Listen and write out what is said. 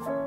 you